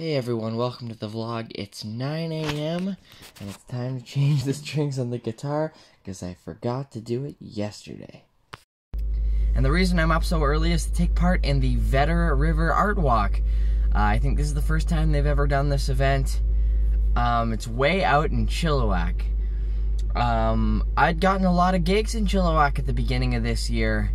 Hey everyone, welcome to the vlog. It's 9 a.m. and it's time to change the strings on the guitar because I forgot to do it yesterday. And the reason I'm up so early is to take part in the Vedder River Art Walk. Uh, I think this is the first time they've ever done this event. Um, it's way out in Chilliwack. Um, I'd gotten a lot of gigs in Chilliwack at the beginning of this year.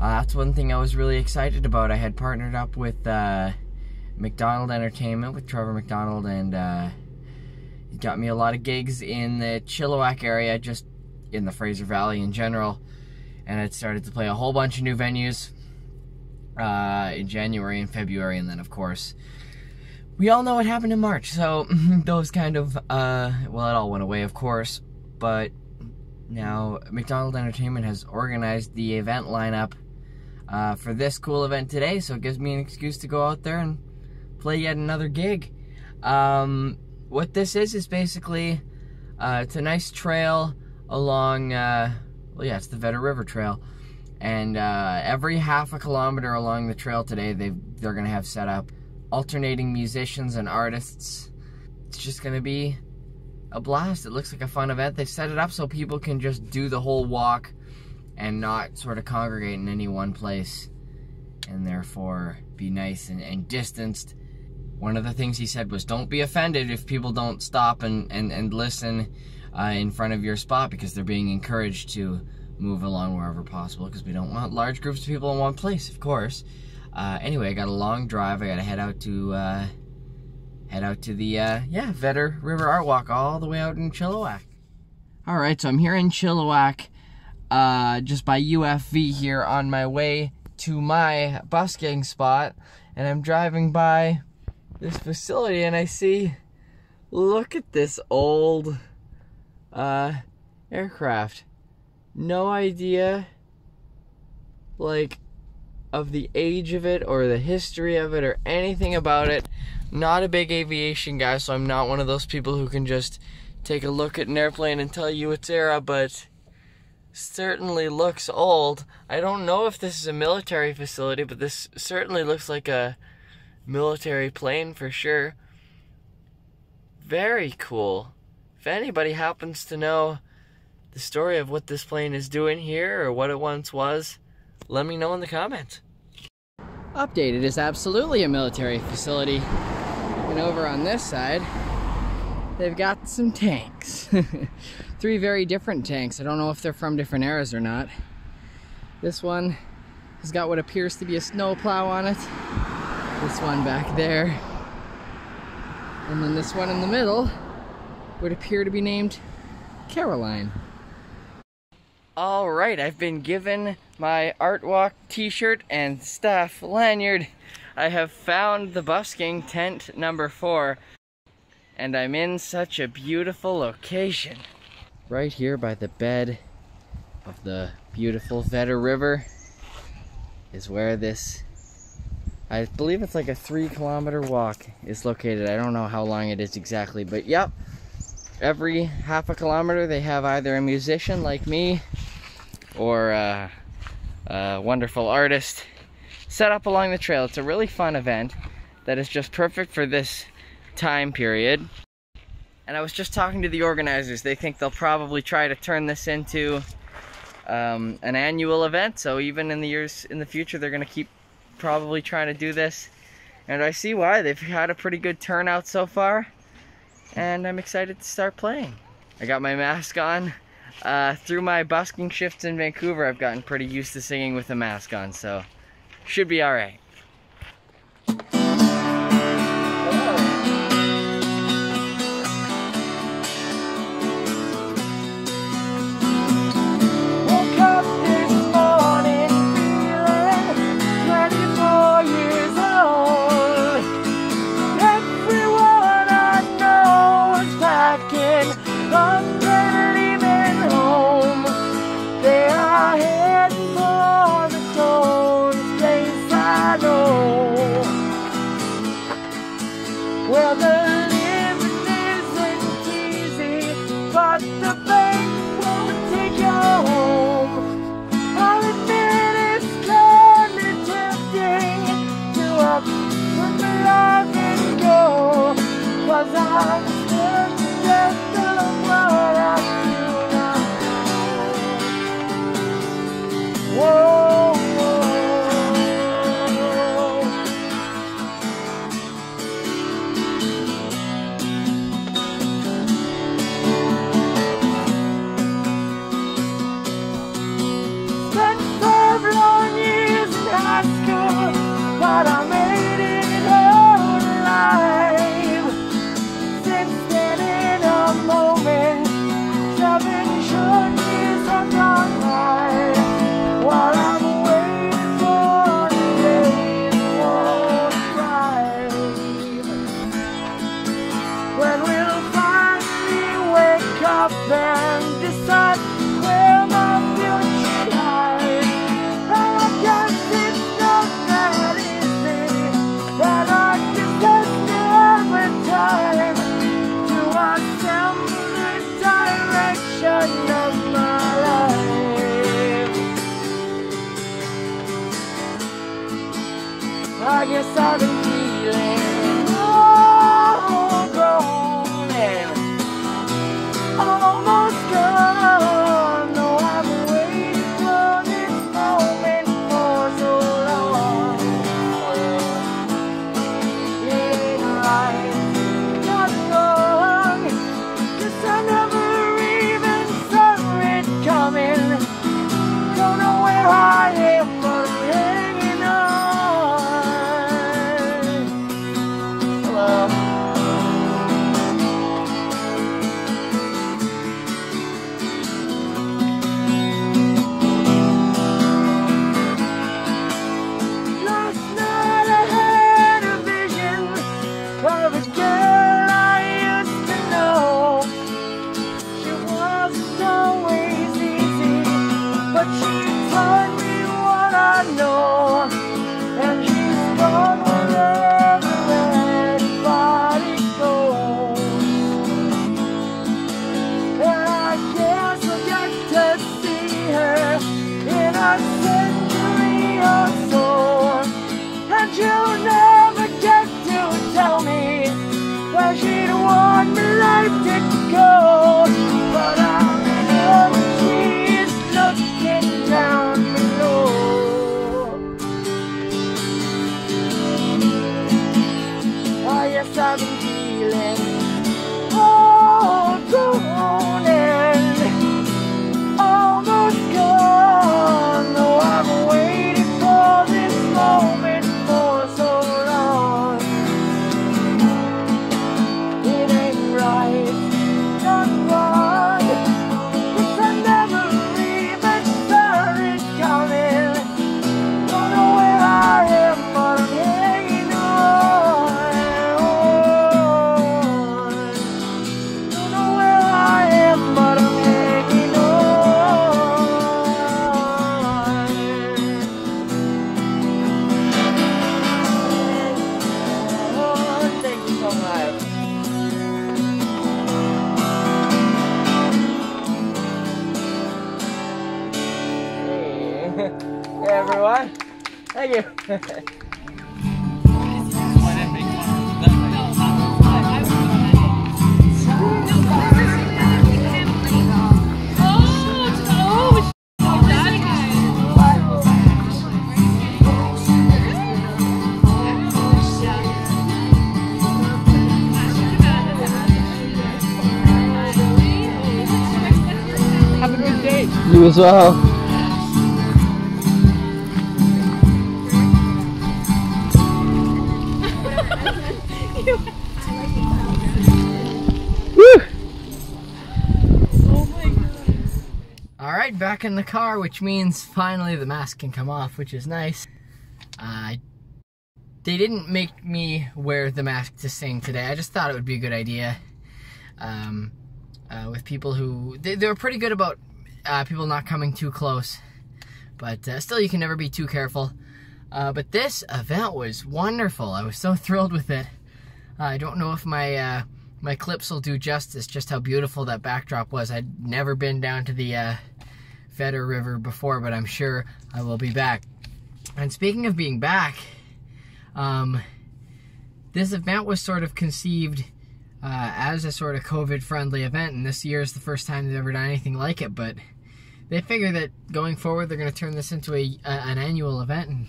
Uh, that's one thing I was really excited about. I had partnered up with uh, McDonald Entertainment with Trevor McDonald, and uh, he got me a lot of gigs in the Chilliwack area, just in the Fraser Valley in general. And I started to play a whole bunch of new venues uh, in January and February, and then of course, we all know what happened in March. So those kind of, uh, well, it all went away, of course. But now McDonald Entertainment has organized the event lineup uh, for this cool event today, so it gives me an excuse to go out there and play yet another gig. Um, what this is is basically uh, it's a nice trail along. Uh, well, yeah, it's the Vedder River Trail, and uh, every half a kilometer along the trail today, they they're gonna have set up alternating musicians and artists. It's just gonna be a blast. It looks like a fun event. They set it up so people can just do the whole walk and not sort of congregate in any one place and therefore be nice and, and distanced one of the things he said was don't be offended if people don't stop and, and, and listen uh, in front of your spot because they're being encouraged to move along wherever possible because we don't want large groups of people in one place, of course. Uh, anyway, I got a long drive. I got to head out to uh, head out to the uh, yeah Vedder River Art Walk all the way out in Chilliwack. All right, so I'm here in Chilliwack, uh, just by UFV here on my way to my busking spot, and I'm driving by this facility and I see, look at this old uh, aircraft. No idea, like, of the age of it or the history of it or anything about it. Not a big aviation guy, so I'm not one of those people who can just take a look at an airplane and tell you its era, but certainly looks old. I don't know if this is a military facility, but this certainly looks like a military plane for sure. Very cool. If anybody happens to know the story of what this plane is doing here or what it once was, let me know in the comments. Updated is absolutely a military facility. And over on this side, they've got some tanks. Three very different tanks. I don't know if they're from different eras or not. This one has got what appears to be a snowplow on it this one back there. And then this one in the middle would appear to be named Caroline. All right, I've been given my Art Walk t-shirt and staff lanyard. I have found the busking tent number four and I'm in such a beautiful location. Right here by the bed of the beautiful Vedder River is where this I believe it's like a three kilometer walk is located. I don't know how long it is exactly, but yep. Every half a kilometer they have either a musician like me or a, a wonderful artist set up along the trail. It's a really fun event that is just perfect for this time period. And I was just talking to the organizers. They think they'll probably try to turn this into um, an annual event. So even in the years in the future, they're going to keep probably trying to do this. And I see why. They've had a pretty good turnout so far. And I'm excited to start playing. I got my mask on. Uh, through my busking shifts in Vancouver, I've gotten pretty used to singing with a mask on, so should be alright. You. Have a good day. You as well. In the car, which means finally the mask can come off, which is nice. Uh, they didn't make me wear the mask to sing today. I just thought it would be a good idea. Um, uh, with people who they, they were pretty good about uh, people not coming too close, but uh, still you can never be too careful. Uh, but this event was wonderful. I was so thrilled with it. I don't know if my uh, my clips will do justice just how beautiful that backdrop was. I'd never been down to the Vedder River before, but I'm sure I will be back. And speaking of being back, um, this event was sort of conceived uh, as a sort of COVID friendly event, and this year is the first time they've ever done anything like it. But they figure that going forward, they're going to turn this into a, a an annual event, and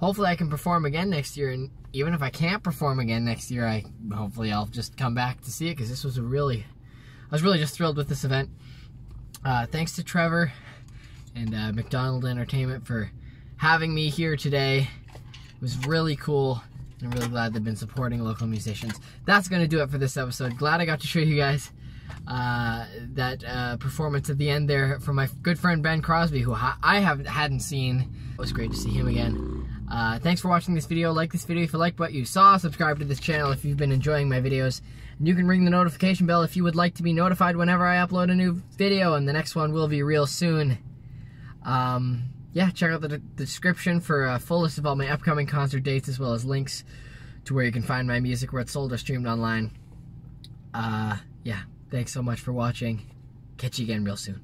hopefully, I can perform again next year. And even if I can't perform again next year, I hopefully I'll just come back to see it because this was a really, I was really just thrilled with this event. Uh, thanks to Trevor and uh, McDonald Entertainment for having me here today. It was really cool. And I'm really glad they've been supporting local musicians. That's going to do it for this episode. Glad I got to show you guys uh, that uh, performance at the end there from my good friend Ben Crosby, who I have hadn't seen. It was great to see him again. Uh, thanks for watching this video. Like this video if you liked what you saw. Subscribe to this channel if you've been enjoying my videos. And you can ring the notification bell if you would like to be notified whenever I upload a new video. And the next one will be real soon. Um, yeah, check out the, the description for a full list of all my upcoming concert dates as well as links to where you can find my music where it's sold or streamed online. Uh, yeah, thanks so much for watching. Catch you again real soon.